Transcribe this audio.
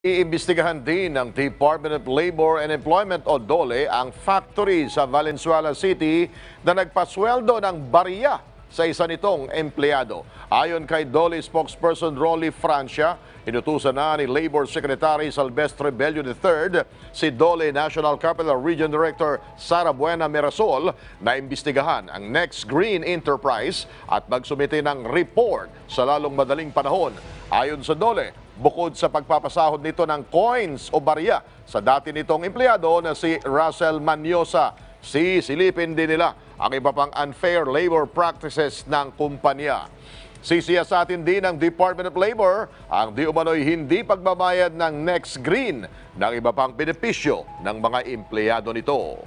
Iimbestigahan din ng Department of Labor and Employment o DOLE ang factory sa Valenzuela City na nagpasweldo ng bariya sa isa nitong empleyado. Ayon kay DOLE spokesperson Rolly Francia, inutusan na ni Labor Secretary Salvestre Bello III si DOLE National Capital Region Director Sara Buena Mirasol na imbestigahan ang Next Green Enterprise at magsumite ng report sa lalong madaling panahon. Ayon sa DOLE, bukod sa pagpapasahod nito ng coins o barya sa dati nitong empleyado na si Russell Manyosa. Sisilipin din nila ang iba pang unfair labor practices ng kumpanya. Sisiyasatin din ng Department of Labor ang di umano'y hindi pagbabayad ng Next Green ng iba pang benepisyo ng mga empleyado nito.